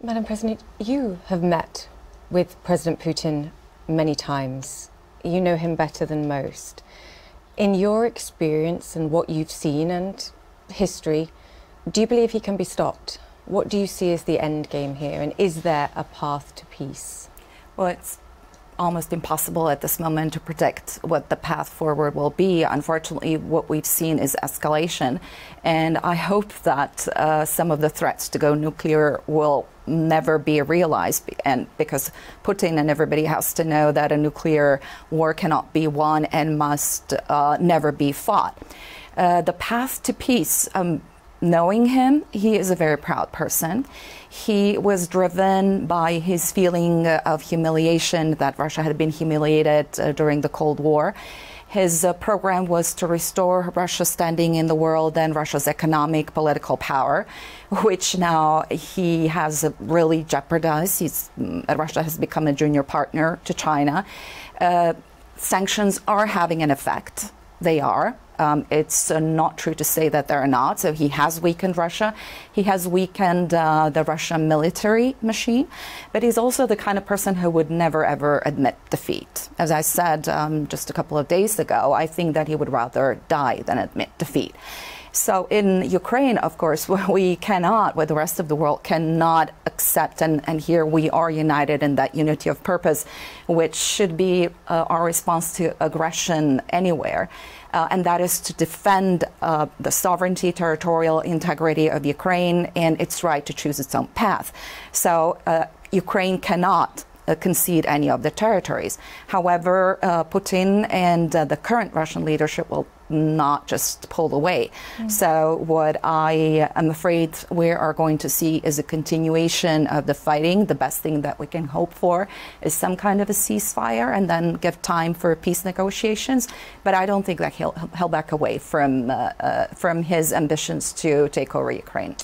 Madam President, you have met with President Putin many times. You know him better than most. In your experience and what you've seen and history, do you believe he can be stopped? What do you see as the end game here? And is there a path to peace? Well, it's almost impossible at this moment to predict what the path forward will be. Unfortunately, what we've seen is escalation. And I hope that uh, some of the threats to go nuclear will never be realized. And because Putin and everybody has to know that a nuclear war cannot be won and must uh, never be fought. Uh, the path to peace, um, knowing him, he is a very proud person. He was driven by his feeling of humiliation that Russia had been humiliated uh, during the Cold War. His uh, program was to restore Russia's standing in the world and Russia's economic political power, which now he has really jeopardized. He's, uh, Russia has become a junior partner to China. Uh, sanctions are having an effect. They are. Um, it's uh, not true to say that they're not. So he has weakened Russia. He has weakened uh, the Russian military machine. But he's also the kind of person who would never, ever admit defeat. As I said um, just a couple of days ago, I think that he would rather die than admit defeat. So in Ukraine, of course, we cannot, where the rest of the world cannot accept, and, and here we are united in that unity of purpose, which should be uh, our response to aggression anywhere. Uh, and that is to defend uh, the sovereignty, territorial integrity of Ukraine and its right to choose its own path. So uh, Ukraine cannot concede any of the territories. However, uh, Putin and uh, the current Russian leadership will not just pull away. Mm. So, what I am afraid we are going to see is a continuation of the fighting. The best thing that we can hope for is some kind of a ceasefire and then give time for peace negotiations. But I don't think that he'll, he'll back away from, uh, uh, from his ambitions to take over Ukraine.